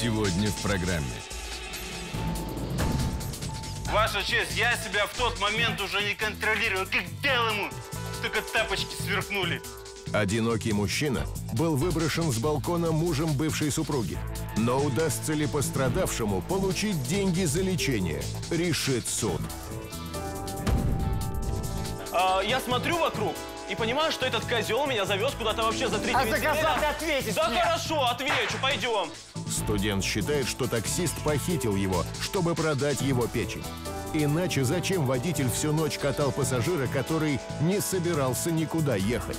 Сегодня в программе. Ваша честь, я себя в тот момент уже не контролировал. Как дал ему, только тапочки сверкнули. Одинокий мужчина был выброшен с балкона мужем бывшей супруги. Но удастся ли пострадавшему получить деньги за лечение, решит суд. А, я смотрю вокруг и понимаю, что этот козел меня завез куда-то вообще за три А за козла ты ответишь Да мне. хорошо, отвечу, пойдем. Студент считает, что таксист похитил его, чтобы продать его печень. Иначе зачем водитель всю ночь катал пассажира, который не собирался никуда ехать?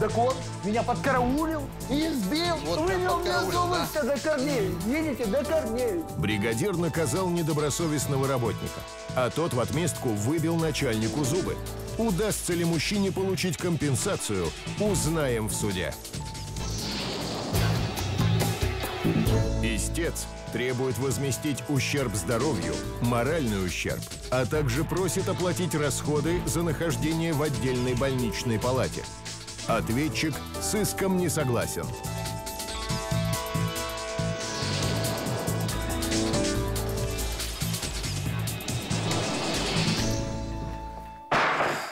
Так он меня подкараулил и избил. Вывел меня с улицы до корней. Видите, до корней. Бригадир наказал недобросовестного работника, а тот в отместку выбил начальнику зубы. Удастся ли мужчине получить компенсацию, узнаем в суде. Истец требует возместить ущерб здоровью, моральный ущерб, а также просит оплатить расходы за нахождение в отдельной больничной палате. Ответчик с иском не согласен.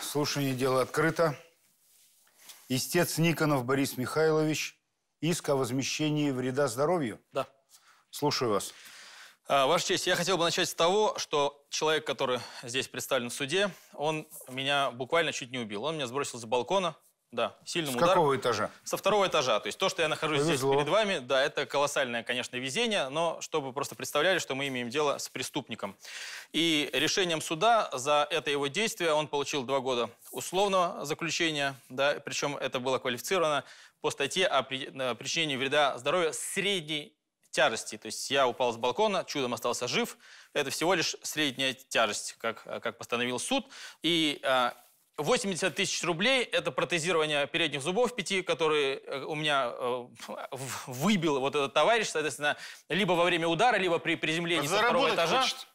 Слушание дела открыто. Истец Никонов Борис Михайлович. Иск о возмещении вреда здоровью. Да. Слушаю вас. А, Ваша честь, я хотел бы начать с того, что человек, который здесь представлен в суде, он меня буквально чуть не убил. Он меня сбросил с балкона, да, сильным С ударом. какого этажа? Со второго этажа. То есть то, что я нахожусь здесь Повезло. перед вами, да, это колоссальное, конечно, везение, но чтобы просто представляли, что мы имеем дело с преступником. И решением суда за это его действие он получил два года условного заключения, да, причем это было квалифицировано по статье о э, причинении вреда здоровью средней тяжести. То есть я упал с балкона, чудом остался жив. Это всего лишь средняя тяжесть, как, э, как постановил суд. И а, 80 тысяч рублей – это протезирование передних зубов пяти, которые э, у меня э, выбил вот этот товарищ, соответственно, либо во время удара, либо при приземлении со второго этажа. хочет.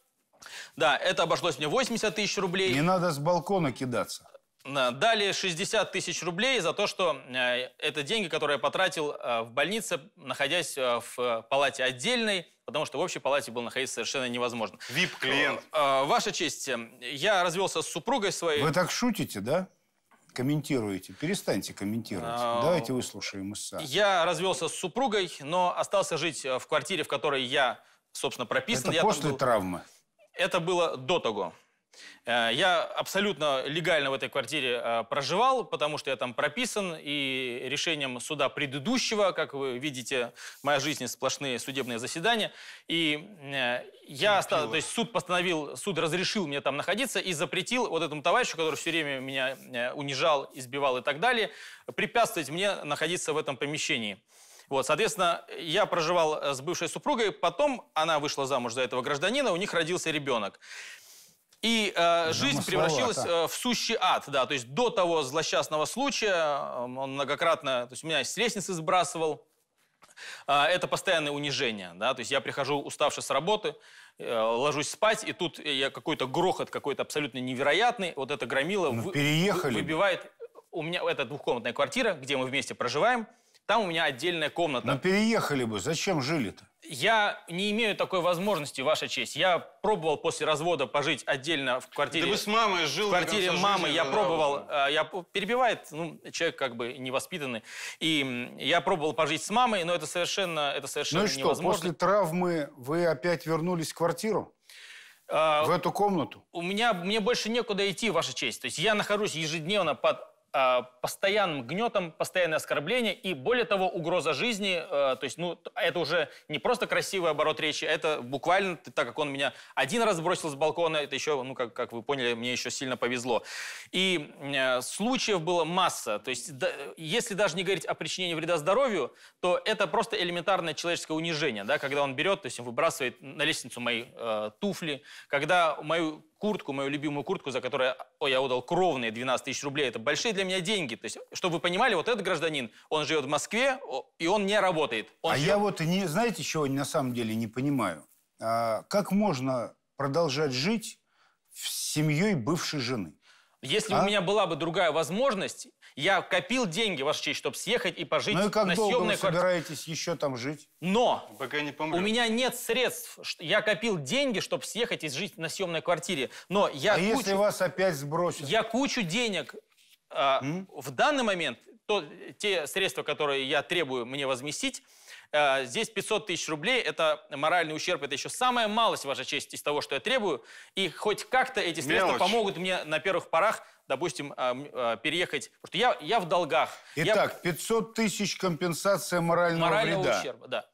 Да, это обошлось мне 80 тысяч рублей. Не надо с балкона кидаться. Да, Далее 60 тысяч рублей за то, что э, это деньги, которые я потратил в больнице, находясь в палате отдельной, потому что в общей палате было находиться совершенно невозможно. Вип-клиент. Э, Ваша честь, э, я развелся с супругой своей. Вы так шутите, да? Комментируете. Перестаньте комментировать. А, Давайте выслушаем ИСА. Я развелся с супругой, но остался жить э, в квартире, в которой я, собственно, прописан. Это Я после был- травмы. Это было до того. Э, Я абсолютно легально в этой квартире э, проживал, потому что я там прописан, и решением суда предыдущего, как вы видите, моя жизнь сплошные судебные заседания, и э, я остался, то есть суд постановил, суд разрешил мне там находиться и запретил вот этому товарищу, который все время меня унижал, избивал и так далее, препятствовать мне находиться в этом помещении. Вот, соответственно, я проживал с бывшей супругой, потом она вышла замуж за этого гражданина, у них родился ребенок. И э, жизнь превратилась э, в сущий ад, да, то есть до того злосчастного случая э, он многократно, то есть меня с лестницы сбрасывал, А, это постоянное унижение, да, то есть я прихожу уставший с работы, э, ложусь спать, и тут я какой-то грохот какой-то абсолютно невероятный, вот это громило Ну, вы- переехали. выбивает, у меня это двухкомнатная квартира, где мы вместе проживаем, там у меня отдельная комната. Но переехали бы. Зачем жили-то? Я не имею такой возможности, Ваша честь. Я пробовал после развода пожить отдельно в квартире. Да вы с мамой жил В квартире мамы я пробовал, да. э, я перебивает, ну, человек как бы невоспитанный. И я пробовал пожить с мамой, но это совершенно, это совершенно Ну и что, невозможно. после травмы вы опять вернулись в квартиру? А, В эту комнату? у меня, мне больше некуда идти, Ваша честь. То есть я нахожусь ежедневно под а, постоянным гнетом, постоянное оскорбление и, более того, угроза жизни. э, то есть, ну, это уже не просто красивый оборот речи, это буквально, так как он меня один раз бросил с балкона, это еще, ну, как, как вы поняли, мне еще сильно повезло. И э, случаев было масса. То есть, если даже не говорить о причинении вреда здоровью, то это просто элементарное человеческое унижение, да, когда он берет, то есть он выбрасывает на лестницу мои э, туфли, когда мою куртку, мою любимую куртку, за которую о, я отдал кровные 12 тысяч рублей. Это большие для меня деньги. То есть, чтобы вы понимали, вот этот гражданин, он живет в Москве, и он не работает. Он а живет- я вот не, знаете, чего на самом деле не понимаю? А, как можно продолжать жить с семьей бывшей жены? Если А? у меня была бы другая возможность, я копил деньги, Ваша честь, чтобы съехать и пожить ну и как на долго вы съемной квартире. собираетесь еще там жить? Но Пока не у помрет. меня нет средств. Я копил деньги, чтобы съехать и жить на съемной квартире. Но я а кучу, если вас опять сбросят? я кучу денег а, в данный момент, то, те средства, которые я требую мне возместить, здесь 500 тысяч рублей, это моральный ущерб, это еще самая малость, Ваша честь, из того, что я требую. И хоть как-то эти средства Мелочь. помогут мне на первых порах, допустим, м, а, переехать. Потому что я, я в долгах. Я- Итак, 500 тысяч компенсация морального, морального вреда. ущерба, да.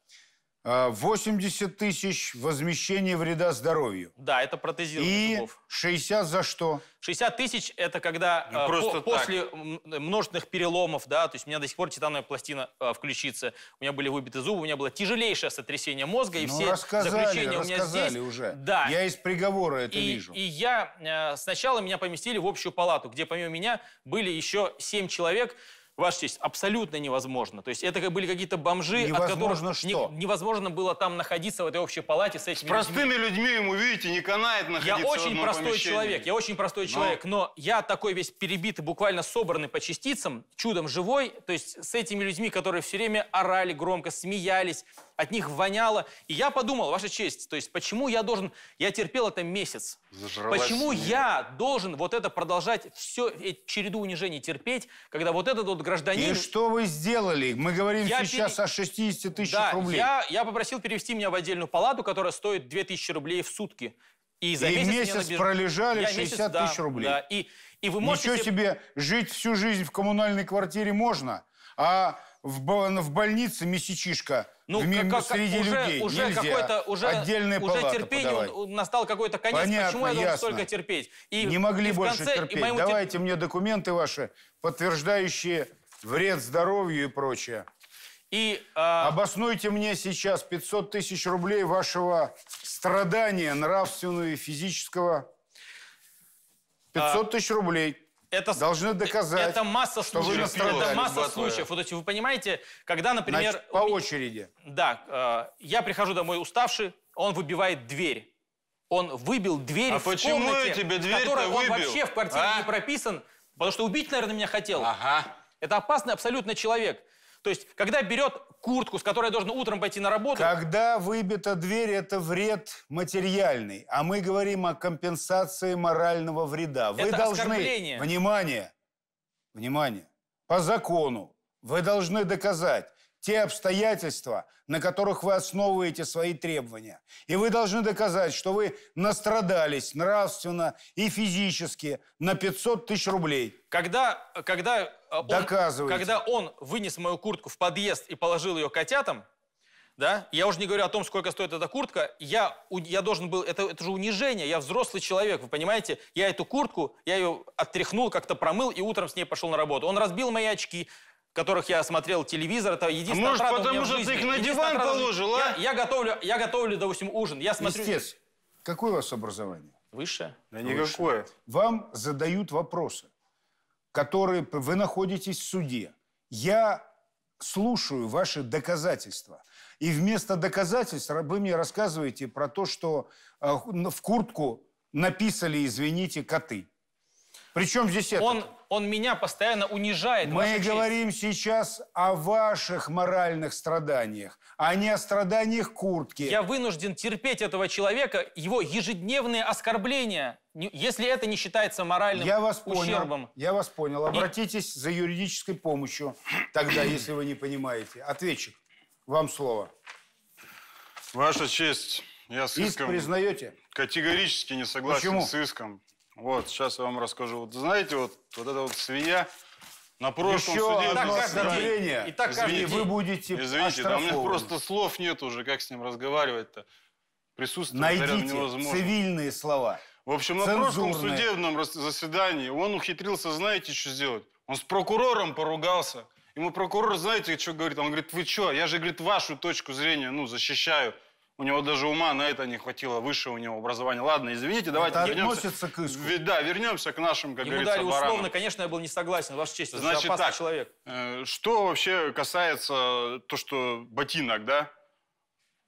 А, 80 тысяч возмещение вреда здоровью. Да, это протезирование И зубов. 60 за что? 60 тысяч это когда Ну, э, просто по- после множественных переломов, да, то есть у меня до сих пор титановая пластина э, включится, у меня были выбиты зубы, у меня было тяжелейшее сотрясение мозга, и ну, все рассказали, заключения у меня здесь. уже. Да. Я из приговора это и, вижу. и я э, сначала меня поместили в общую палату, где помимо меня были еще 7 человек. Ваша честь, абсолютно невозможно. То есть это как были какие-то бомжи, от которых Невозможно не- что? невозможно было там находиться в этой общей палате с этими людьми. Простыми людьми ему, видите, не канает Я находиться в очень одном простой помещении. человек, я очень простой человек, но я такой весь перебитый, буквально собранный по частицам, чудом живой, то есть с этими людьми, которые все время орали громко, смеялись, от них воняло. И я подумал, ваша честь, то есть почему я должен, я терпел это месяц, Зажралась почему семья. я должен вот это продолжать, все, череду унижений терпеть, когда вот этот вот гражданин... И что вы сделали? Мы говорим Я сейчас пере- о 60 тысячах Да, рублей. я, я попросил перевести меня в отдельную палату, которая стоит 2000 рублей в сутки. И за И месяц, месяц набеж- пролежали Я 60 да, тысяч рублей. Да. И, и вы можете... Ничего себе- жить всю жизнь в коммунальной квартире можно, а в, в больнице месячишка Ну, в как- среди уже, людей уже нельзя. уже, Отдельная уже терпение подавать. настал какой-то конец. Понятно, Почему я должен столько терпеть? И, Не могли и больше конце- терпеть. моему Давайте мне документы ваши, подтверждающие вред здоровью и прочее. И а, Обоснуйте мне сейчас 500 тысяч рублей вашего страдания нравственного и физического. 500 тысяч рублей. Это, Должны доказать, это масса что вы случаев. настрадались, Это масса Батоя. случаев. Вот, есть вы понимаете, когда, например... Значит, по очереди. Да, э, я прихожу домой уставший, он выбивает дверь. Он выбил дверь А в почему комнате, я тебе в дверь-то которой он выбил? вообще в квартире А? не прописан, потому что убить, наверное, меня хотел. Ага. Это опасный абсолютно человек. То есть, когда берет куртку, с которой я должен утром пойти на работу, Когда выбита дверь, это вред материальный. А мы говорим о компенсации морального вреда. Вы Это должны... оскорбление. Внимание! Внимание! По закону вы должны доказать те обстоятельства, на которых вы основываете свои требования. И вы должны доказать, что вы настрадались нравственно и физически на 500 тысяч рублей. когда, когда, он, Доказывайте. когда он вынес мою куртку в подъезд и положил ее котятам, да, я уже не говорю о том, сколько стоит эта куртка, я, я должен был, это, это же унижение, я взрослый человек, вы понимаете? Я эту куртку, я ее оттряхнул, как-то промыл и утром с ней пошел на работу. Он разбил мои очки, которых я смотрел телевизор, это единственное А может, потому что ты их на диван положил, а? Я, я готовлю, я готовлю, допустим, ужин, я смотрю... Истец, какое у вас образование? Высшее. Да никакое. Вам задают вопросы, которые вы находитесь в суде. Я слушаю ваши доказательства. И вместо доказательств вы мне рассказываете про то, что э, в куртку написали, извините, коты. Причем здесь это? Он, он меня постоянно унижает. Мы ваша честь. говорим сейчас о ваших моральных страданиях, а не о страданиях куртки. Я вынужден терпеть этого человека, его ежедневные оскорбления, если это не считается моральным Я вас понял. ущербом. Я вас понял. Обратитесь за юридической помощью тогда, если вы не понимаете. Ответчик, вам слово. Ваша честь, я с Иск иском признаете? категорически не согласен Почему? с иском. Вот, сейчас я вам расскажу. Вот знаете, вот, вот эта вот свинья на прошлом Еще суде... Одно оскорбление, И так каждый и день. вы будете Извините, да у меня просто слов нет уже, как с ним разговаривать-то. Присутствие Найдите невозможно. цивильные слова. В общем, на прошлом судебном заседании он ухитрился, знаете, что сделать? Он с прокурором поругался. Ему прокурор, знаете, что говорит? Он говорит, вы что, я же, говорит, вашу точку зрения, ну, защищаю. У него даже ума на это не хватило, выше у него образования. Ладно, извините, давайте Это вернемся. относится к иску. Да, вернемся к нашим, как Ему говорится, дали баранам. условно, конечно, я был не согласен, Ваша честь, Значит опасный так, человек. э, что вообще касается то, что ботинок, да?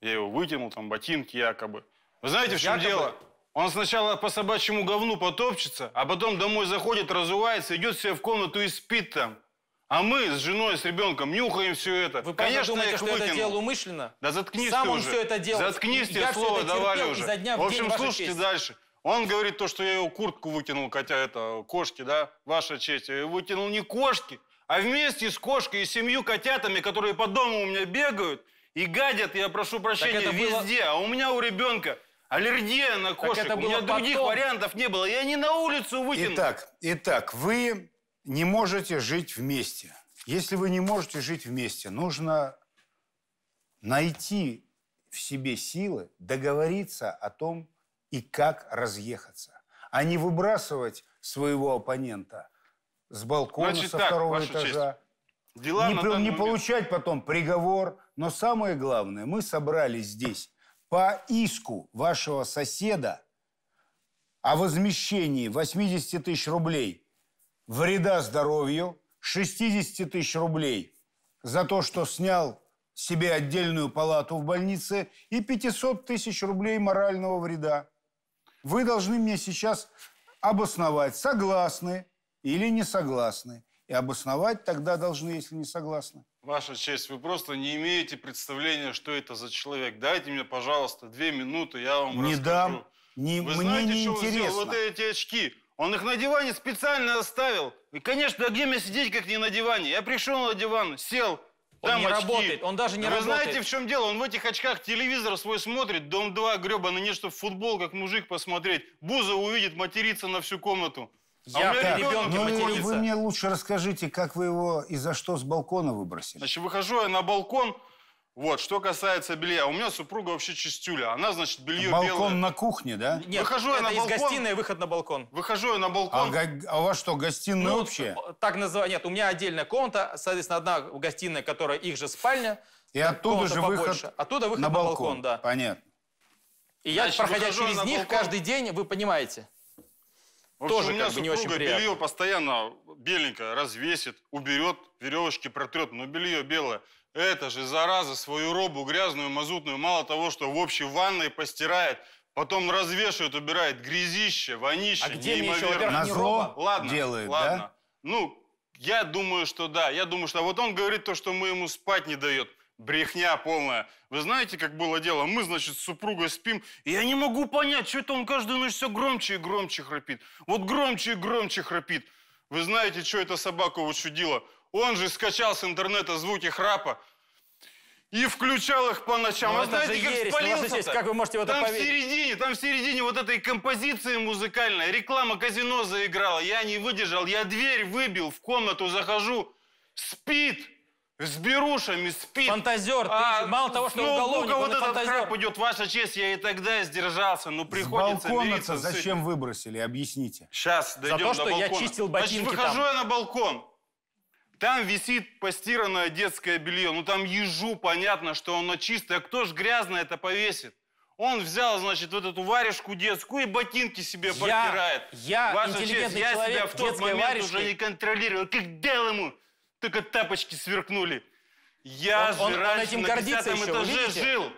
Я его вытянул, там ботинки якобы. Вы знаете, в чем Якобы? дело? Он сначала по собачьему говну потопчется, а потом домой заходит, разувается, идет себе в комнату и спит там. А мы с женой, с ребенком нюхаем все это. Вы Конечно, думаете, что я это выкинул. делал умышленно? Да заткнись Сам ты он уже. все это делал. Заткнись, я слово это давали уже. изо дня в в общем, слушайте честь. дальше. Он говорит то, что я его куртку выкинул, хотя это кошки, да, ваша честь. Я вытянул не кошки, а вместе с кошкой и семью котятами, которые по дому у меня бегают и гадят, я прошу прощения, это было- везде. А у меня у ребенка аллергия на кошек. это у меня было других потом. вариантов не было. Я не на улицу вытянул. Итак, итак, вы не можете жить вместе. Если вы не можете жить вместе, нужно найти в себе силы, договориться о том и как разъехаться, а не выбрасывать своего оппонента с балкона Значит со так, второго этажа. Дела не, данный не получать потом приговор. Но самое главное, мы собрались здесь по иску вашего соседа о возмещении 80 тысяч рублей вреда здоровью, 60 тысяч рублей за то, что снял себе отдельную палату в больнице и 500 тысяч рублей морального вреда. Вы должны мне сейчас обосновать, согласны или не согласны. И обосновать тогда должны, если не согласны. Ваша честь, вы просто не имеете представления, что это за человек. Дайте мне, пожалуйста, две минуты, я вам Не расскажу. дам. Не, Вы мне знаете, не что интересно. Вот эти очки. Он их на диване специально оставил. И, конечно, а где мне сидеть, как не на диване? Я пришел на диван, сел, Он там не очки. работает, он даже не Вы работает. знаете, в чем дело? Он в этих очках телевизор свой смотрит, Дом-2, гребаный, нет, чтобы футбол, как мужик посмотреть. Буза увидит, материться на всю комнату. А Я у меня при ребенке Ну, материться. вы мне лучше расскажите, как вы его и за что с балкона выбросили. Значит, выхожу я на балкон. Вот, что касается белья. У меня супруга вообще чистюля. Она, значит, белье Балкон белое. на кухне, да? Нет, Выхожу я это на из балкон. гостиной выход на балкон. Выхожу я на А, балкон. га- а у вас что, гостиная Ну, общая? Так называю. Нет, у меня отдельная комната, соответственно, одна гостиная, которая их же спальня. И оттуда комната же побольше. выход Оттуда выход на на балкон. балкон, да. Понятно. И я, Значит, проходя через них балкон. каждый день, вы понимаете. В общем, тоже у меня как бы не очень супруга приятно. белье постоянно беленькое развесит, уберет, веревочки протрет, но белье белое. Это же, зараза, свою робу грязную, мазутную, мало того, что в общей ванной постирает, потом развешивает, убирает грязище, вонище, А где еще, неимоверно. Назло роба? Ладно, делает, ладно. да? Ну, я думаю, что да. Я думаю, что вот он говорит то, что мы ему спать не дает. Брехня полная. Вы знаете, как было дело? Мы, значит, с супругой спим, и я не могу понять, что это он каждую ночь все громче и громче храпит. Вот громче и громче храпит. Вы знаете, что эта собака учудила? Он же скачал с интернета звуки храпа и включал их по ночам. Ну, а это знаете, же как ересь. Ну, спалился честь, как вы можете в это там поверить? в середине, там в середине вот этой композиции музыкальной реклама казино заиграла. Я не выдержал, я дверь выбил, в комнату захожу, спит, с берушами спит. Фантазер, ты мало того, что ноутбука уголовник, он вот этот фантазер. храп идет, ваша честь, я и тогда сдержался, но приходится с зачем выбросили? Объясните. Сейчас дойдем то, до что я балкона. чистил Значит, ботинки выхожу там. я на балкон. Там висит постиранное детское белье. Ну там ежу понятно, что оно чистое. А кто ж грязное это повесит? Он взял, значит, вот эту варежку детскую и ботинки себе постирает. я Ваша честь, я человек, себя в тот момент варежкой. уже не контролировал. Как дал ему? Только тапочки сверкнули. Я Он- же он- он раньше этим на гордится 50 еще, этаже жил.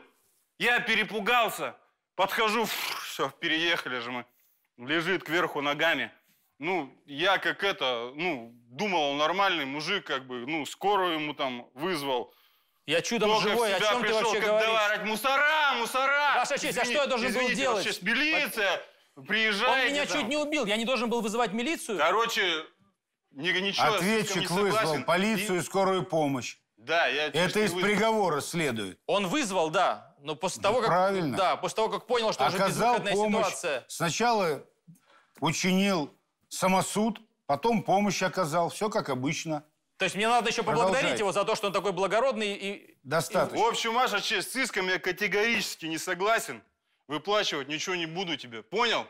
Я перепугался. Подхожу, все, переехали же мы. Лежит кверху ногами. Ну, я как это, ну, думал, он нормальный мужик, как бы, ну, скорую ему там вызвал. Я чудом Только живой, о чем ты пришел, вообще как говоришь? давай орать, мусора, мусора! Ваша честь, а что я должен был извините, делать? ваша честь, милиция, Он приезжайте меня там. чуть не убил, я не должен был вызывать милицию? Короче, ни- ничего, Ответчик не вызвал полицию и скорую помощь. Да, я Это из вызвал. приговора следует. Он вызвал, да, но после того, как... правильно. Да, после того, как понял, что уже Оказал безвыходная помощь. ситуация. Сначала учинил самосуд, потом помощь оказал. Все как обычно. То есть мне надо еще поблагодарить его за то, что он такой благородный и... Достаточно. В общем, ваша честь, с иском я категорически не согласен. Выплачивать ничего не буду тебе. Понял?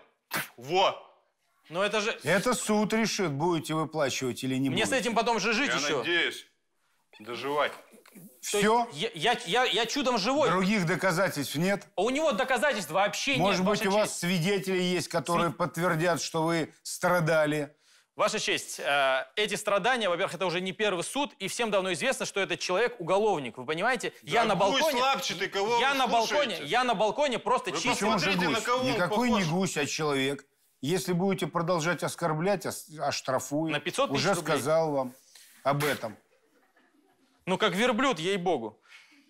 Во! Ну это же... Это суд решит, будете выплачивать или не Мне с будете. этим потом же жить Я еще. надеюсь. Доживать. Все? Я, я, я, я чудом живой. Других доказательств нет? А у него доказательств вообще Может нет, быть, Ваша у вас честь. свидетели есть, которые подтвердят, что вы страдали? Ваша честь, э, эти страдания, во-первых, это уже не первый суд, и всем давно известно, что этот человек уголовник. Вы понимаете? я на гусь балконе. лапчатый, кого я вы на балконе, я на балконе просто Вы. Почему же Смотрите, на гусь? Никакой не гусь, а человек. Если будете продолжать оскорблять, ос- оштрафую. На 500 тысяч Уже рублей. сказал вам об этом. Ну, как верблюд, ей-богу.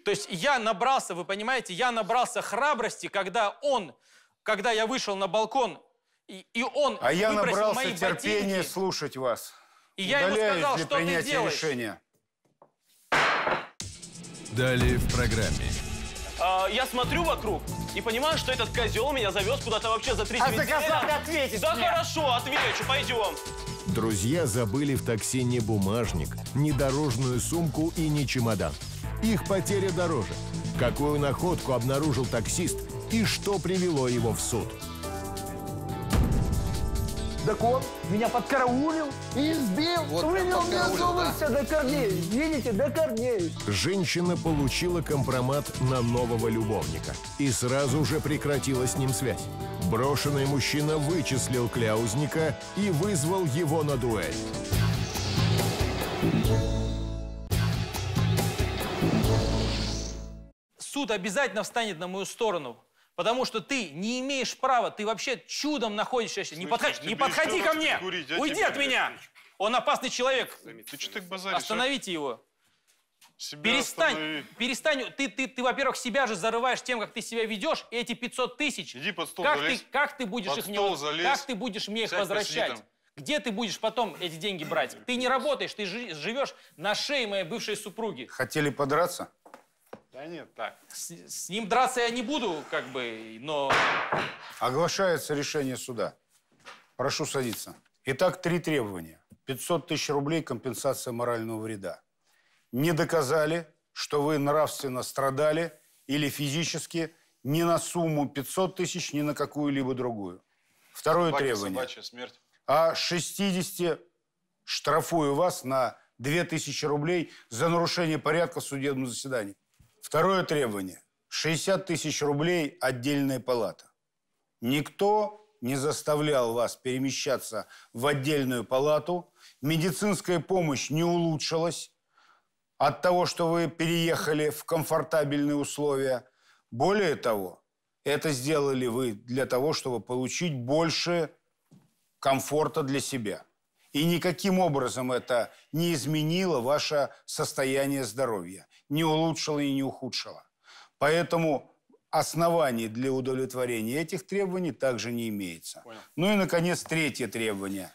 То есть я набрался, вы понимаете, я набрался храбрости, когда он, когда я вышел на балкон, и, и он А я набрался мои терпения ботинки, слушать вас. и я ему сказал, что ты делаешь. решения. Далее в программе. А, я смотрю вокруг и понимаю, что этот козел меня завез куда-то вообще за три А за Севентеля. козла ты ответишь Да мне. хорошо, отвечу, пойдем. Друзья забыли в такси не бумажник, не дорожную сумку и не чемодан. Их потеря дороже. Какую находку обнаружил таксист и что привело его в суд? Так он меня подкараулил и избил. Вывел меня зубы все до корней. Видите, до корней. Женщина получила компромат на нового любовника и сразу же прекратила с ним связь. Брошенный мужчина вычислил кляузника и вызвал его на дуэль. Суд обязательно встанет на мою сторону. Потому что ты не имеешь права, ты вообще чудом находишься. Не, Слышишь, подходи, не подходи ко мне! курить, а Уйди от меня! опять Он опасный человек. Ты что так базаришь? а? Остановите его. Себя Перестань, останови. перестань. Ты, ты, ты, во-первых, себя же зарываешь тем, как ты себя ведешь, и эти 500 тысяч. Иди под стол как залезь. ты, как ты будешь Под их мне, залезь. как ты будешь мне их Сядь, возвращать? Где ты будешь потом эти деньги брать? Ты не работаешь, ты жи- живешь на шее моей бывшей супруги. Хотели подраться? Да нет, так. С, с ним драться я не буду, как бы, но Оглашается решение суда. Прошу садиться. Итак, три требования. 500 тысяч рублей компенсация морального вреда. Не доказали, что вы нравственно страдали или физически ни на сумму 500 тысяч, ни на какую-либо другую. Второе Собака, требование. собачья смерть. А 60 штрафую вас на 2000 рублей за нарушение порядка в судебном заседании. Второе требование. 60 тысяч рублей отдельная палата. Никто не заставлял вас перемещаться в отдельную палату. Медицинская помощь не улучшилась от того, что вы переехали в комфортабельные условия. Более того, это сделали вы для того, чтобы получить больше комфорта для себя. И никаким образом это не изменило ваше состояние здоровья, не улучшило и не ухудшило. Поэтому оснований для удовлетворения этих требований также не имеется. Ну и, наконец, третье требование.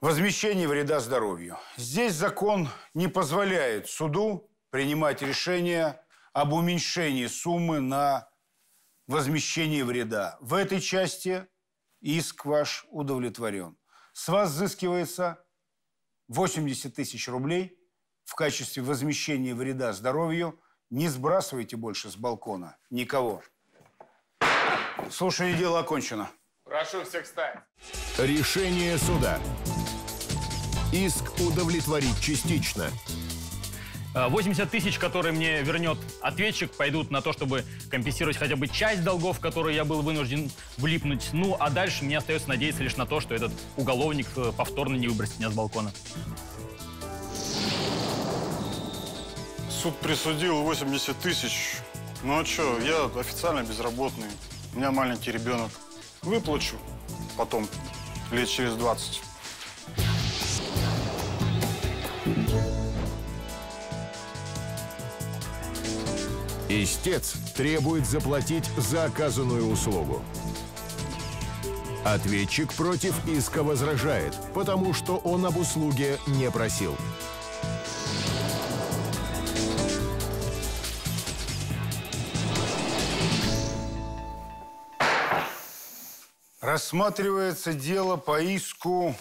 Возмещение вреда здоровью. Здесь закон не позволяет суду принимать решение об уменьшении суммы на возмещение вреда. В этой части иск ваш удовлетворен. С вас взыскивается 80 тысяч рублей в качестве возмещения вреда здоровью. Не сбрасывайте больше с балкона никого. Слушание дела окончено. Прошу всех встать. Решение суда. Иск удовлетворить частично. А, 80 тысяч, которые мне вернет ответчик, пойдут на то, чтобы компенсировать хотя бы часть долгов, в которые я был вынужден влипнуть. Ну, а дальше мне остается надеяться лишь на то, что этот уголовник э, повторно не выбросит меня с балкона. Суд присудил 80 тысяч. Ну а что, я официально безработный. У меня маленький ребенок. Выплачу потом, лет через 20. Истец требует заплатить за оказанную услугу. Ответчик против иска возражает, потому что он об услуге не просил. Рассматривается дело по иску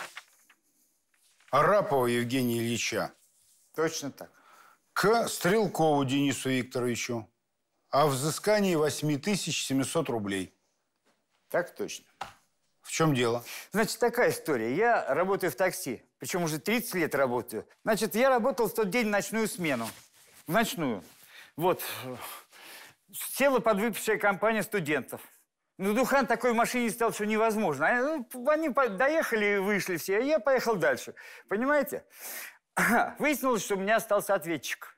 Арапова Евгения Ильича Точно так. к Стрелкову Денису Викторовичу о взыскании 8700 рублей. Так точно. В чем дело? Значит, такая история. Я работаю в такси, причем уже 30 лет работаю. Значит, я работал в тот день в ночную смену. В ночную. Вот. Села подвыпившая компания студентов. Ну, Духан такой в машине стал, что невозможно. Ну, Они по- доехали и вышли все, а я поехал дальше. Понимаете? Выяснилось, что у меня остался ответчик.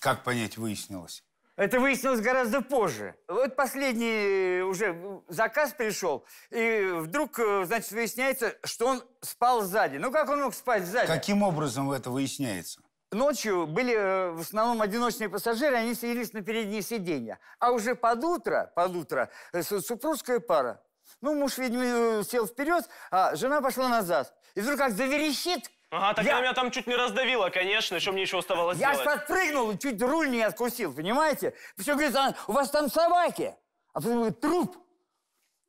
Как понять выяснилось? Это выяснилось гораздо позже. Вот последний уже заказ пришел, и вдруг, э, значит, выясняется, что он спал сзади. Ну, как он мог спать сзади? Каким образом это выясняется? Ночью были э, в основном одиночные пассажиры, они садились на передние сиденья. А уже под утро, под утро э, су- супружеская пара. Ну, муж, видимо, э, сел вперед, а жена пошла назад. И вдруг как заверещит. Ага, так Я- она меня там чуть не раздавила, конечно, что мне еще оставалось Я делать? подпрыгнул и чуть руль не откусил, понимаете? Все говорит, «А, у вас там собаки. А потом говорит, труп.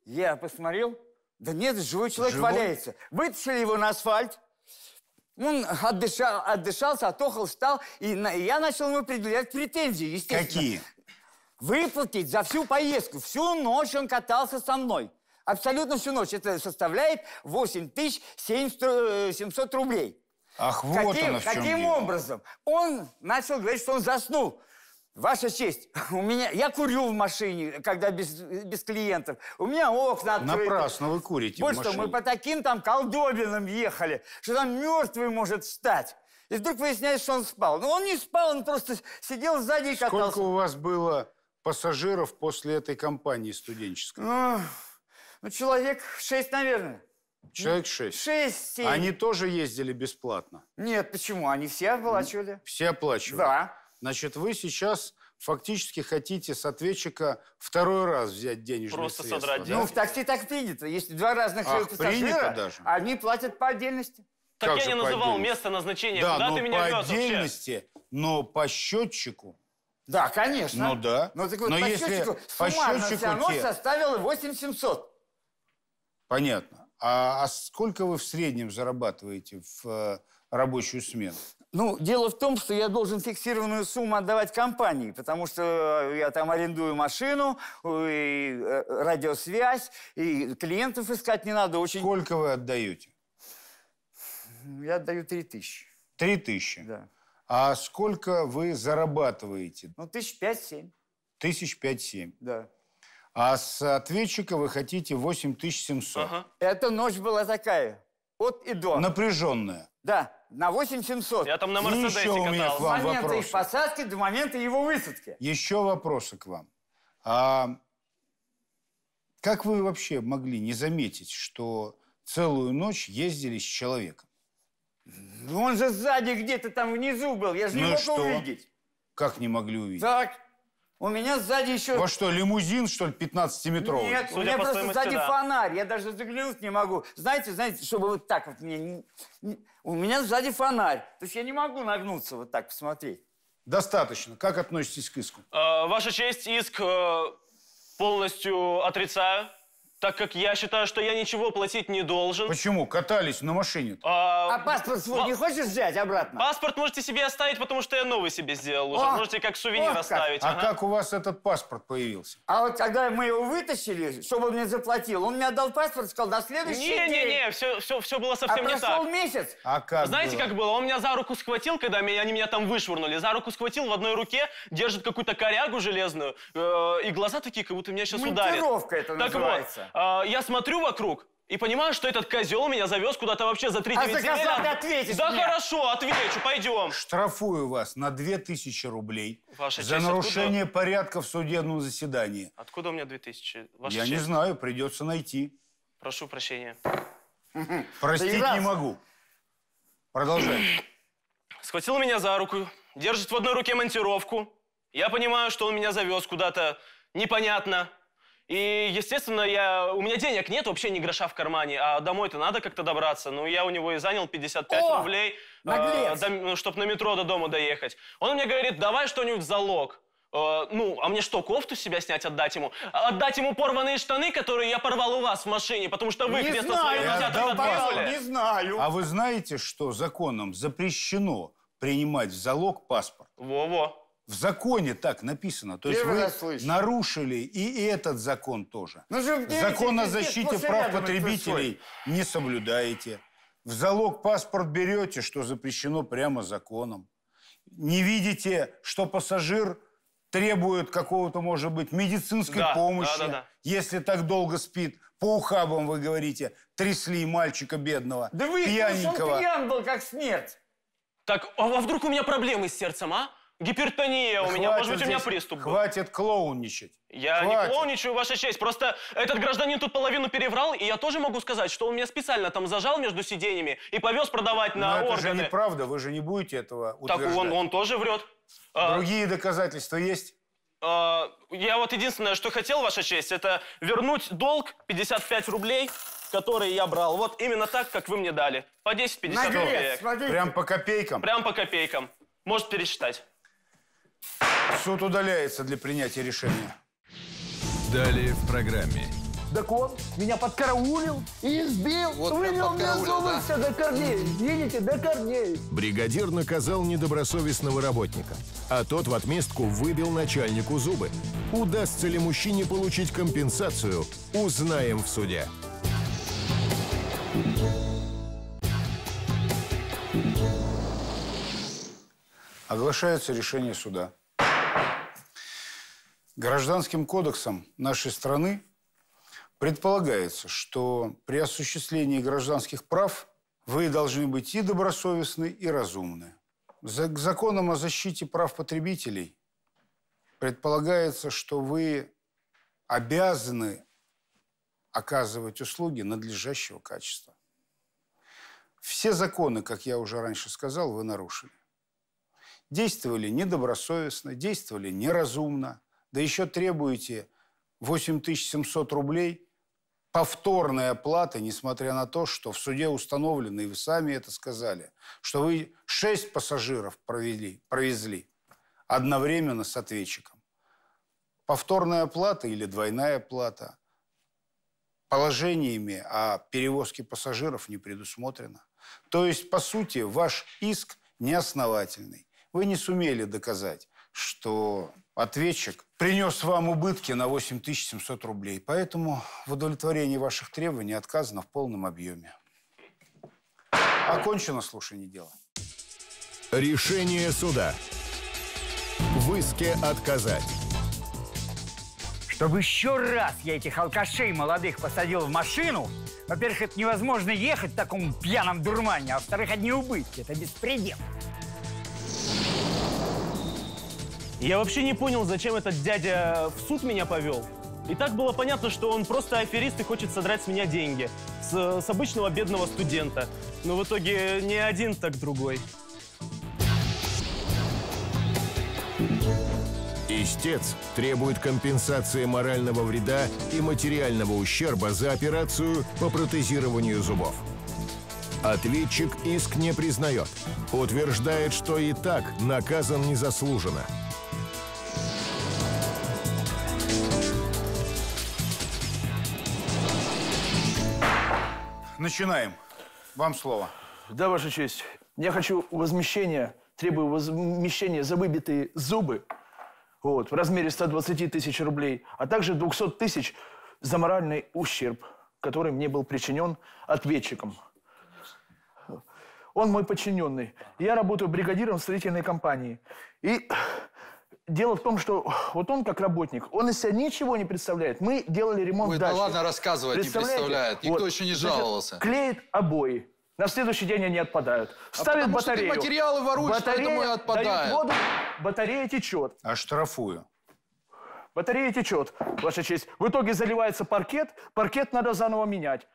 Я посмотрел, да нет, живой человек Живой? валяется. Вытащили его на асфальт. Он отдышал, отдышался, отохал, встал, и, на- и я начал ему предъявлять претензии, естественно. Какие? Выплатить за всю поездку. Всю ночь он катался со мной. Абсолютно всю ночь. Это составляет 8 тысяч 700 рублей. Ах, вот каким оно в чем каким дело. образом? Он начал говорить, что он заснул. Ваша честь, у меня, я курю в машине, когда без, без клиентов. У меня окна открыты. Напрасно вы курите Больше в того, мы машине. по таким там колдобинам ехали, что там мертвый может встать. И вдруг выясняется, что он спал. Но он не спал, он просто сидел сзади и катался. Сколько у вас было пассажиров после этой компании студенческой? Ну, ну, человек шесть, наверное. Человек шесть. Шесть, семь. Они тоже ездили бесплатно? Нет, почему? Они все оплачивали. Все оплачивали? Да. Значит, вы сейчас фактически хотите с ответчика второй раз взять денежные Просто средства, содрать да? деньги. Ну, в такси так принято. Если два разных Ах, пассажира, принято даже? они платят по отдельности. Так Как я не называл отдельности? место назначения. Да, Куда но ты меня по вез вообще? отдельности, но по счетчику. Да, конечно. Ну да. Ну, так вот, Но по если счетчику по счетчику вся ночь те- составила 8700. Понятно. А, а сколько вы в среднем зарабатываете в э, рабочую смену? Ну, дело в том, что я должен фиксированную сумму отдавать компании, потому что я там арендую машину, и э, радиосвязь, и клиентов искать не надо. Очень... Сколько вы отдаете? Я отдаю 3000. Три тысячи. Да. А сколько вы зарабатываете? Ну, тысяч пять-семь. Тысяч пять-семь. Да. А с ответчика вы хотите восемь тысяч семьсот. Ага. Эта ночь была такая. От и до. Напряженная. Да, на 8700. Я там на И Мерседесе еще у меня к вам С момента вопросы. их посадки до момента его высадки. Еще вопросы к вам. А как вы вообще могли не заметить, что целую ночь ездили с человеком? Ну, Он же сзади где-то там внизу был, я же не Ну и мог что? увидеть. Как не могли увидеть? Так, у меня сзади еще... У вас что, лимузин, что ли, 15-метровый? Нет, у Судя меня по просто сзади да. фонарь, я даже заглянуть не могу. Знаете, знаете, чтобы вот так вот мне... не- не- У меня сзади фонарь, то есть я не могу нагнуться вот так посмотреть. Достаточно. Как относитесь к иску? Э, Ваша честь, иск э, полностью отрицаю, так как я считаю, что я ничего платить не должен. Почему? Катались на машине. А, А паспорт свой Ва- не хочешь взять обратно? Паспорт можете себе оставить, потому что я новый себе сделал уже. О, можете как сувенир как. оставить. А ага. как у вас этот паспорт появился? А вот когда мы его вытащили, чтобы он мне заплатил, он мне отдал паспорт, сказал, до следующий день. Не-не-не, все, все, все было А совсем не прошел так. месяц. А как Знаете, было? как было? Он меня за руку схватил, когда меня, они меня там вышвырнули. За руку схватил, в одной руке держит какую-то корягу железную, э, и глаза такие, как будто меня сейчас ударят. Это Так называется. вот, э, я смотрю вокруг и понимаю, что этот козел меня завез куда-то вообще за 3 А за козла ты ответишь Да мне. хорошо, отвечу, пойдем. Штрафую вас на 2000 рублей Ваша за честь, нарушение порядка в судебном заседании. Откуда у меня 2000? Ваша Я не честь, знаю, придется найти. Прошу прощения. Простить не могу. Продолжай. Схватил меня за руку, держит в одной руке монтировку. Я понимаю, что он меня завез куда-то непонятно. И, естественно, я... у меня денег нет, вообще ни гроша в кармане, а домой-то надо как-то добраться. Ну, я у него и занял 55 О, рублей, наглец! чтобы на метро до дома доехать. Он мне говорит, давай что-нибудь в залог. Э, ну, а мне что, кофту себя снять, отдать ему? Отдать ему порванные штаны, которые я порвал у вас в машине, потому что вы их Не вместо знаю, своего отправили. паспорт. Не знаю. А вы знаете, что законом запрещено принимать в залог паспорт? Во-во. В законе так написано. То есть Первый вы раз слышу. нарушили и этот закон тоже. Ну, Закон о защите прав потребителей не соблюдаете. В залог паспорт берете, что запрещено прямо законом. Не видите, что пассажир требует какого-то, может быть, медицинской Да, помощи, да, да, да. если так долго спит. По ухабам, вы говорите, трясли мальчика бедного, Да вы, пьяненького. он пьян был, как смерть. Так, а а вдруг у меня проблемы с сердцем, а? Гипертония у меня, может быть, у меня приступ был. Хватит клоунничать. Я не Хватит. клоуничаю, ваша честь. Просто этот гражданин тут половину переврал, и я тоже могу сказать, что он меня специально там зажал между сиденьями и повез продавать Но на это органы. же неправда, вы же не будете этого так утверждать. он, он тоже врет. А, Другие доказательства есть? а, я вот единственное, что хотел, ваша честь, это вернуть долг 55 рублей, который я брал. Вот именно так, как вы мне дали. По 10-50 Наглец, копеек. смотрите. Прям по копейкам. Прям по копейкам. Может пересчитать. Суд удаляется для принятия решения. Далее в программе. Так он меня подкараулил и избил. Вот Вывел меня зубы да? все до корней. Видите, до корней. Бригадир наказал недобросовестного работника, а тот в отместку выбил начальнику зубы. Удастся ли мужчине получить компенсацию, узнаем в суде. Оглашается решение суда. Гражданским кодексом нашей страны предполагается, что при осуществлении гражданских прав вы должны быть и добросовестны, и разумны. За к о защите прав потребителей предполагается, что вы обязаны оказывать услуги надлежащего качества. Все законы, как я уже раньше сказал, вы нарушили. Действовали недобросовестно, действовали неразумно, да еще требуете 8700 рублей повторной оплаты, несмотря на то, что в суде установлено, и вы сами это сказали, что вы шесть пассажиров провели, провезли одновременно с ответчиком. Повторная оплата или двойная плата положениями о перевозке пассажиров не предусмотрено. То есть, по сути, ваш иск неосновательный. Вы не сумели доказать, что ответчик принес вам убытки на 8700 рублей. Поэтому в удовлетворении ваших требований отказано в полном объеме. Окончено слушание дела. Решение суда. В иске отказать. Чтобы еще раз я этих алкашей молодых посадил в машину, во-первых, это невозможно ехать в таком пьяном дурмане, а во-вторых, одни убытки. Это беспредел. Я вообще не понял, зачем этот дядя в суд меня повел. И так было понятно, что он просто аферист и хочет содрать с меня деньги. С, с обычного бедного студента. Но в итоге не один, так другой. Истец требует компенсации морального вреда и материального ущерба за операцию по протезированию зубов. Ответчик иск не признает. Утверждает, что и так наказан незаслуженно. Начинаем. Вам слово. Да, Ваша честь. Я хочу возмещение, требую возмещения за выбитые зубы вот, в размере 120 тысяч рублей, а также 200 тысяч за моральный ущерб, который мне был причинен ответчиком. Он мой подчиненный. Я работаю бригадиром строительной компании. И дело в том, что вот он как работник, он из себя ничего не представляет. Мы делали ремонт Ой, да дачи. ладно рассказывать, не представляет. Никто еще не значит, жаловался. клеит обои. На следующий день они отпадают. Ставит потому что ты батарею. материалы воруешь, Батарея поэтому и отпадает. дает воду, батарея течет. Оштрафую. Батарея течет, Ваша честь. В итоге заливается паркет, паркет надо заново менять.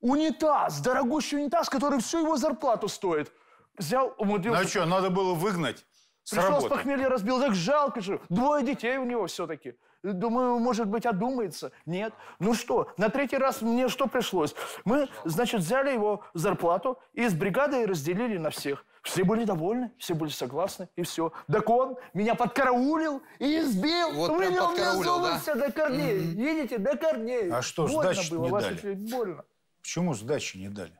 Унитаз, дорогущий унитаз, который всю его зарплату стоит. Взял, Ну умудрился. а что, надо было выгнать Пришел с похмелья, разбил. Так жалко же. Двое детей у него все-таки. Думаю, может быть, одумается. Нет. Ну что, на третий раз мне что пришлось? Мы, значит, взяли его зарплату и с бригадой разделили на всех. Все были довольны, все были согласны, и все. Так он меня подкараулил и избил. Вот прям Вывел меня подкараулил, зубы да? до корней. Видите, до корней. А что, больно сдачи было, не дали? больно. Почему сдачи не дали?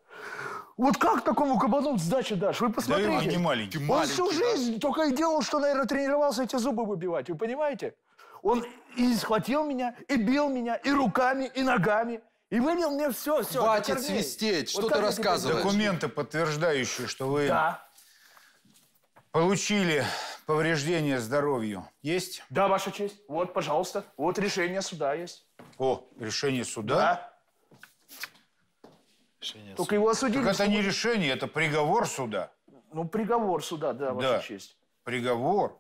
Вот как такому кабану сдачи дашь? Вы Да посмотрите. он не маленький. Он всю жизнь только и делал, что, наверное, тренировался эти зубы выбивать. Вы понимаете? Он и схватил меня, и бил меня, и руками, и ногами. И выбил мне все, все. Хватит свистеть, что ты рассказываешь? Документы, подтверждающие, что вы Да. получили повреждение здоровью, есть? Да, Ваша честь. Вот, пожалуйста. Вот решение суда есть. О, решение суда? Да. Только его осудили. Так это не решение, это приговор суда. Ну, приговор суда, да, Ваша Да. честь. Приговор.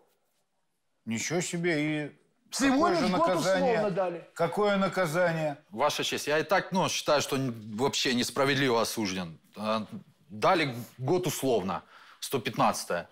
Ничего себе. И Всего какое лишь же год наказание? условно дали. Какое наказание? Ваша честь, я и так ну, считаю, что вообще несправедливо осужден. А, Дали год условно, 115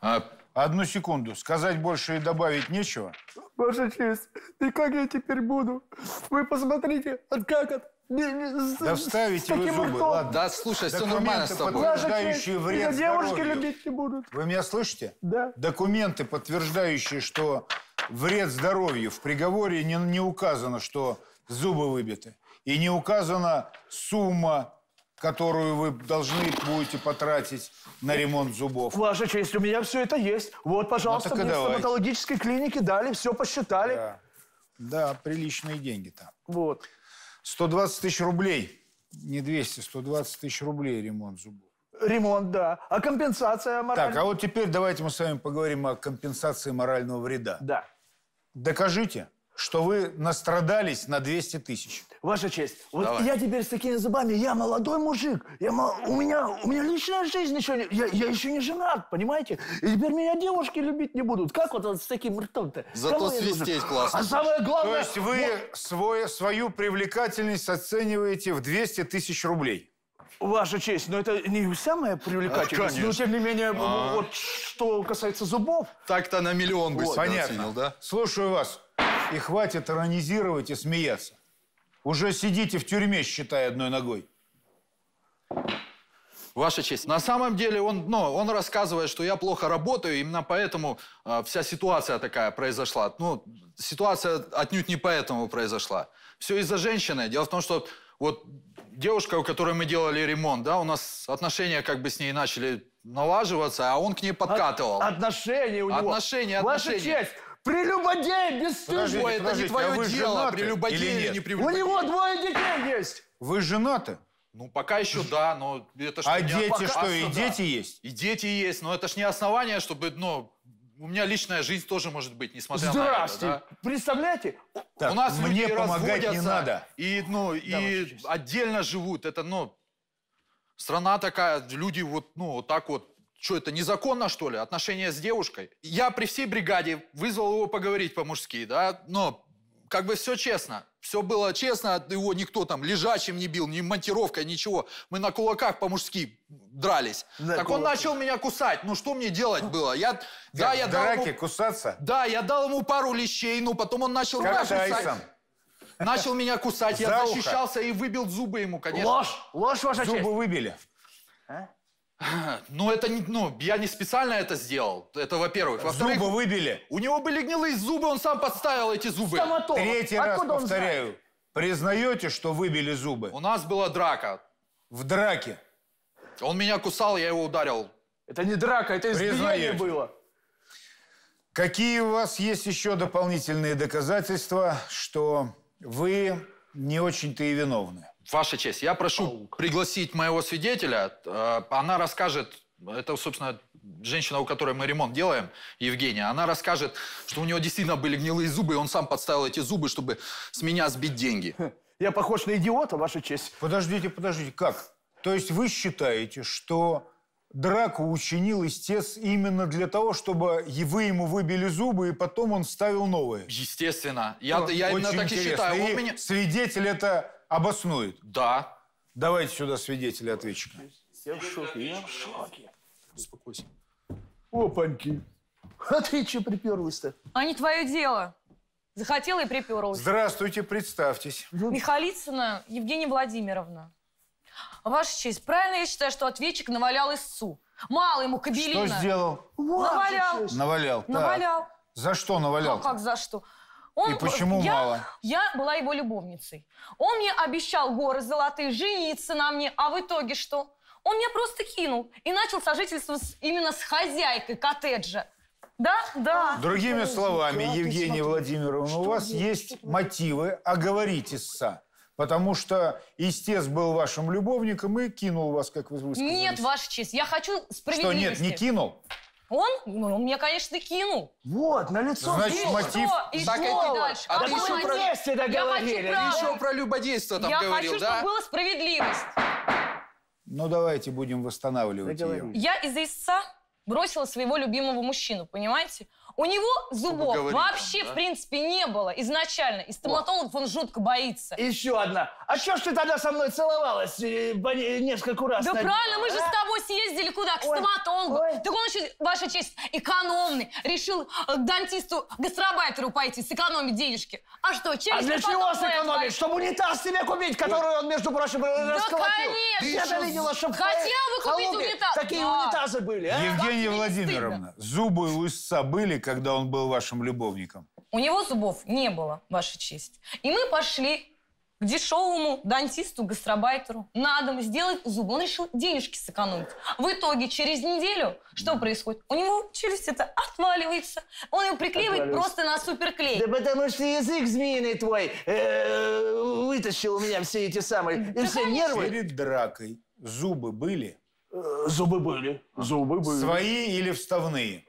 А, Одну секунду. Сказать больше и добавить нечего? Ваша честь, и как я теперь буду? Вы посмотрите, вот как это. Да вставите вы зубы, ртом. ладно. Да, слушай, все Документы нормально с тобой. подтверждающие вред меня девушки здоровью. любить не будут. Вы меня слышите? Да. Документы, подтверждающие, что вред здоровью в приговоре не, не указано, что зубы выбиты. И не указана сумма, которую вы должны будете потратить на ремонт зубов. Ваша честь, у меня все это есть. Вот, пожалуйста, Ну, мне в стоматологической клинике дали, все посчитали. Да, да приличные деньги там. Вот. 120 тысяч рублей. Не 200, 120 тысяч рублей ремонт зубов. Ремонт, да. А компенсация моральная? Так, а вот теперь давайте мы с вами поговорим о компенсации морального вреда. Да. Докажите, что вы настрадались на 200 тысяч. Ваша честь, вот Давай. я теперь с такими зубами, я молодой мужик, я, у, меня, у меня личная жизнь еще не... Я, я еще не женат, понимаете? И теперь меня девушки любить не будут. Как вот, вот с таким ртом-то? Зато Кому я свистеть классно. А самое То главное... есть вы свой, свою привлекательность оцениваете в 200 тысяч рублей? Ваша честь, но это не вся моя привлекательность. Но тем не менее, вот что касается зубов, Так-то на миллион бы себя Понятно. оценил, да? Слушаю вас. И хватит иронизировать и смеяться. Уже сидите в тюрьме, считай, одной ногой. Ваша честь, на самом деле он, ну, он рассказывает, что я плохо работаю, именно поэтому э, вся ситуация такая произошла. Ну, ситуация отнюдь не поэтому произошла. Все из-за женщины. Дело в том, что вот девушка, у которой мы делали ремонт, да, у нас отношения как бы с ней начали налаживаться, а он к ней подкатывал. отношения у него. Отношения, Ваша отношения. честь, прелюбодей, бесстыжий. Ой, это не твое а вы дело, женаты прелюбодей или или, нет? не У прелюбодей. него двое детей есть. Вы женаты? Ну, пока еще да, но это ж А не дети пока что, и да. дети есть? И дети есть, но это ж не основание, чтобы, ну, у меня личная жизнь тоже может быть, несмотря Здрасте. на это. Представляете? Так, у нас мне люди помогать не разводятся надо. И, ну, и отдельно живут. Это, ну, страна такая, люди вот, ну, вот так вот. Что, это незаконно, что ли, отношения с девушкой? Я при всей бригаде вызвал его поговорить по-мужски, да, но как бы все честно. Все было честно, его никто там лежачим не бил, ни монтировкой, ничего. Мы на кулаках по-мужски дрались. На так он кулаках. начал меня кусать. Ну, что мне делать было? Я, да, Как, я в дал ему- кусаться? да, я дал ему пару лещей, ну, потом он начал меня Как кусать. Тайсон. Начал меня кусать, За я ухо. защищался и выбил зубы ему, конечно. Ложь, ложь, ваша честь. Зубы выбили. Ну, это не, ну, я не специально это сделал. Это, во-первых. Во-вторых, Зубы выбили. у него были гнилые зубы, он сам подставил эти зубы. Стоматолог. Третий раз Откуда знает? повторяю. Признаете, что выбили зубы? У нас была драка. В драке. Он меня кусал, я его ударил. Это не драка, это избиение было. Какие у вас есть еще дополнительные доказательства, что вы не очень-то и виновны? Ваша честь, я прошу пригласить моего свидетеля. Э, Она расскажет, это, собственно, женщина, у которой мы ремонт делаем, Евгения, она расскажет, что у него действительно были гнилые зубы, и он сам подставил эти зубы, чтобы с меня сбить деньги. Я похож на идиота, ваша честь. Подождите, подождите, как? То есть вы считаете, что драку учинил истец именно для того, чтобы и вы ему выбили зубы, и потом он вставил новые? Естественно. Я, я именно так и интересно. считаю. Он И меня... свидетель это обоснует. Да. Давайте сюда свидетеля ответчика. Я в шоке, я в шоке. Успокойся. Опаньки. А ты че приперлась-то? А не твое дело. Захотела и приперлась. Здравствуйте, представьтесь. Михалицына Евгения Владимировна. Ваша честь, правильно я считаю, что ответчик навалял истцу? Мало ему Что кабелина. сделал? Навалял. Навалял. Так. Навалял. За что навалял? Ну как за что? Он, И почему я, мало? Я была его любовницей. Он мне обещал горы золотые, жениться на мне, а в итоге что? Он меня просто кинул и начал сожительство с- именно с хозяйкой коттеджа. Да, да. Другими словами, как ты Евгения смотри. Владимировна, у вас есть мотивы оговорить истца. Потому что истец был вашим любовником и кинул вас, как вы высказались. Нет, Ваша честь, я хочу Что, справедливости. нет, не кинул? Он? Ну, он меня, конечно, кинул. Вот, на лицо. Значит, И мотив- что? И Так что это- дальше? а Какой ты еще про- вместе Я договорили. хочу правду. Еще про любодейство там Я говорил, хочу, да? чтобы была справедливость. Ну, давайте будем восстанавливать ее. Договорились. Я из-за истца бросила своего любимого мужчину, понимаете? У него зубов говорить вообще, там, да? в принципе, не было изначально. И стоматологов он жутко боится. Еще одна. А что ж ты тогда со мной целовалась э, не- несколько раз? Да на правильно, мы же а? с тобой съездили куда? К Ой, стоматологу. ой. Так он еще, ваша честь, экономный. Решил э, к дантисту, гастробайтеру пойти, сэкономить денежки. А что, челюсть А для чего сэкономить? твоя? Чтобы унитаз себе купить, который он, между прочим, расколотил. конечно! Я-то видела, что Хотел бы купить унитаз. Такие Да. унитазы были, а? Евгения Владимировна, зубы у истца были, когда он был вашим любовником? У него зубов не было, ваша честь. И мы пошли к дешевому дантисту, гастробайтеру на дом сделать зубы. Он решил денежки сэкономить. В итоге через неделю что происходит? У него челюсть это отваливается. Он его приклеивает просто на суперклей. Да потому что язык змеиный твой э, вытащил у меня все эти самые, и все нервы. Перед дракой зубы были? Э, Зубы были, зубы были. Свои или вставные?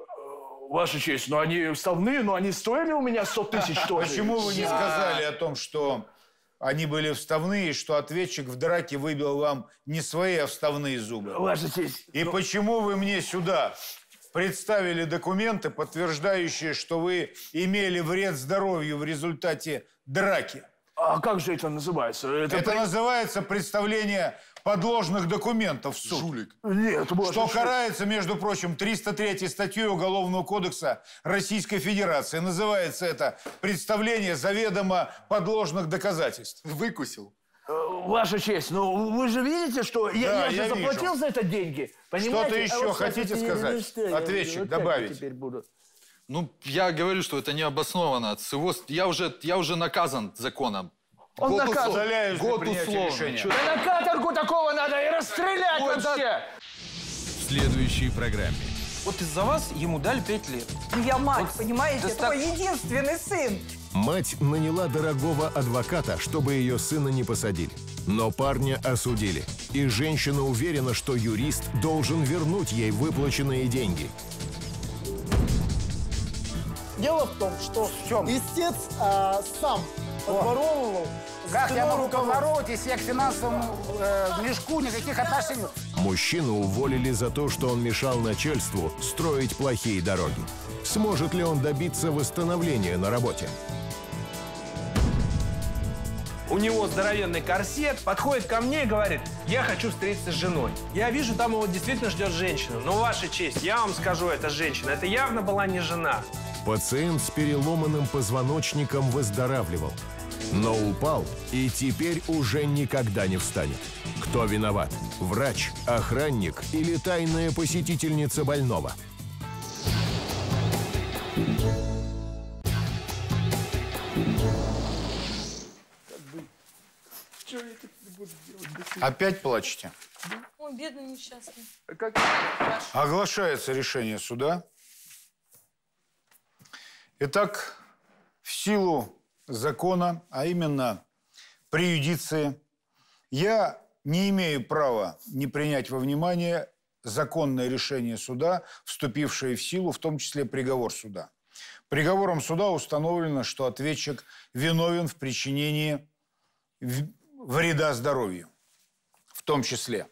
Ваша честь, но они вставные, но они стоили у меня 100 тысяч тоже. Почему вы не сказали о том, что они были вставные, что ответчик в драке выбил вам не свои, а вставные зубы? Ваша честь. И почему вы мне сюда представили документы, подтверждающие, что вы имели вред здоровью в результате драки? А как же это называется? Это, Это при- называется представление подложных документов в суд. Жулик. Нет, Что карается, между прочим, 303 статьей Уголовного кодекса Российской Федерации. Называется это представление заведомо подложных доказательств. Выкусил. Э, Ваша честь, ну вы же видите, что я, Да, я же я заплатил вижу. за это деньги. Понимаете? Что-то А еще вот хотите сказать? я- Ответчик, вот добавить. теперь буду? Ну, я говорю, что это необоснованно. С его... я, уже, я уже наказан законом. Он Год для Год условно. Да на каторгу такого надо и расстрелять Ой, да- вообще. В следующей программе. Вот из-за вас ему дали пять лет. Ну, Я мать, понимаете, да это так- мой единственный сын. Мать наняла дорогого адвоката, чтобы ее сына не посадили. Но парня осудили. И женщина уверена, что юрист должен вернуть ей выплаченные деньги. Дело в том, что истец а, сам подворовывал. Как я могу побороть, если я к финансовому э, мешку никаких отношений? Мужчину уволили за то, что он мешал начальству строить плохие дороги. Сможет ли он добиться восстановления на работе? У него здоровенный корсет, подходит ко мне и говорит, я хочу встретиться с женой. Я вижу, там его действительно ждет женщина. Но, ваша честь, я вам скажу, это женщина. Это явно была не жена. Пациент с переломанным позвоночником выздоравливал. Но упал и теперь уже никогда не встанет. Кто виноват? Врач, охранник или тайная посетительница больного? Опять плачете? Ой, бедный несчастный. Оглашается решение суда. Итак, в силу закона, а именно преюдиции, я не имею права не принять во внимание законное решение суда, вступившее в силу, в том числе приговор суда. Приговором суда установлено, что ответчик виновен в причинении вреда здоровью, в том числе.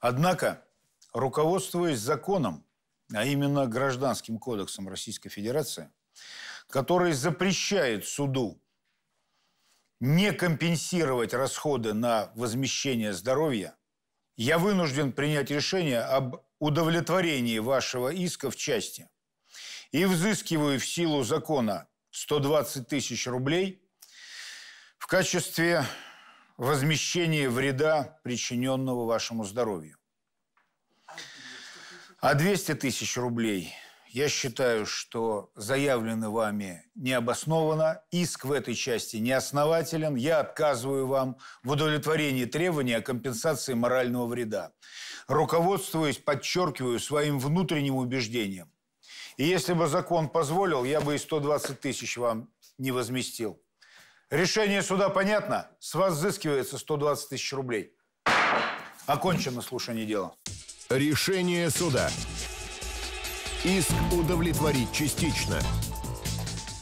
Однако, руководствуясь законом, а именно Гражданским кодексом Российской Федерации, который запрещает суду не компенсировать расходы на возмещение здоровья, я вынужден принять решение об удовлетворении вашего иска в части и взыскиваю в силу закона 120 тысяч рублей в качестве возмещения вреда, причиненного вашему здоровью. А 200 тысяч рублей Я считаю, что заявлено вами необоснованно, иск в этой части неоснователен. Я отказываю вам в удовлетворении требований о компенсации морального вреда. Руководствуясь, подчеркиваю, своим внутренним убеждением. И если бы закон позволил, я бы и 120 тысяч вам не возместил. Решение суда понятно? С вас взыскивается 120 тысяч рублей. Окончено слушание дела. Решение суда. Иск удовлетворить частично.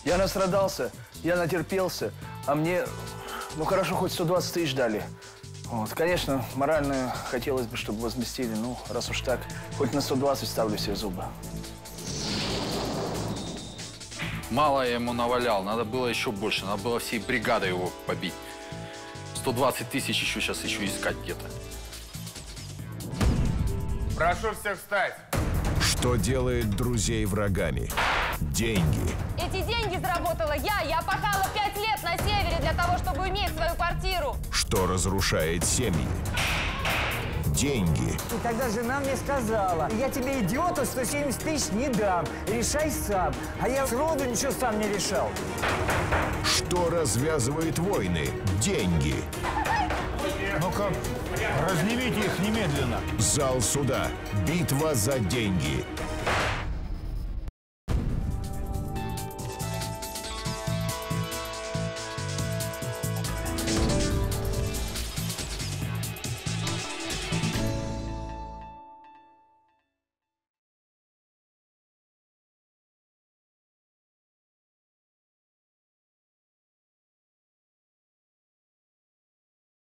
Я настрадался, я натерпелся, а мне, ну хорошо, хоть 120 тысяч дали. Вот, конечно, моральную хотелось бы, чтобы возместили. Ну, раз уж так, хоть на 120 ставлю себе зубы. Мало я ему навалял, надо было еще больше. Надо было всей бригадой его побить. 120 тысяч еще сейчас еще искать где-то. Прошу всех встать. Что делает друзей врагами? Деньги. Эти деньги заработала я. Я пахала пять лет на севере для того, чтобы иметь свою квартиру. Что разрушает семьи? Деньги. И тогда жена мне сказала, я тебе, идиоту, 170 тысяч не дам, решай сам. А я сроду ничего сам не решал. Что развязывает войны? Деньги. Ну-ка, разнимите их немедленно. Зал суда. Битва за деньги.